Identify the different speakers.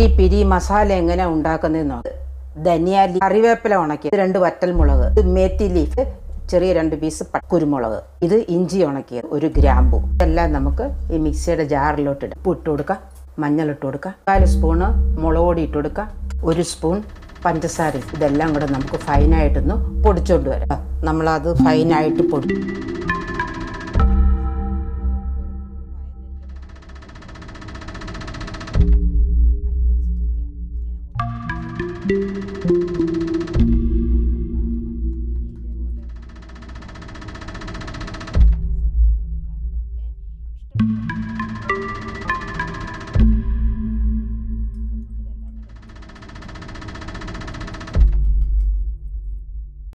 Speaker 1: ഈ പിരി മസാല എങ്ങനെ ഉണ്ടാക്കുന്നതെന്ന്? നോക്ക് ധനിയ കറിവേപ്പില ഉണക്കി രണ്ട് വറ്റൽ മുളക് ഇത് മേത്തി ലീഫ് ചെറിയ രണ്ട് പീസ് കുരുമുളക്. ഇത് ഇഞ്ചി ഉണക്കിയത് ഒരു ഗ്രാമ്പു. ഇതെല്ലാം നമുക്ക് ഈ മിക്സിയുടെ ജാറിലോട്ട് ഇടാം. ഉപ്പ് ഇട്ട് കൊടുക്കാം മഞ്ഞൾ ഇട്ട് കൊടുക്കാം നാല് സ്പൂണ് മുളക് പൊടി ഇട്ട് കൊടുക്കാം ഒരു സ്പൂൺ പഞ്ചസാര ഇതെല്ലാം കൂടെ നമുക്ക് ഫൈനായിട്ടൊന്ന് പൊടിച്ചോണ്ട് വരാം. നമ്മളത് ഫൈനായിട്ട് പൊടി Música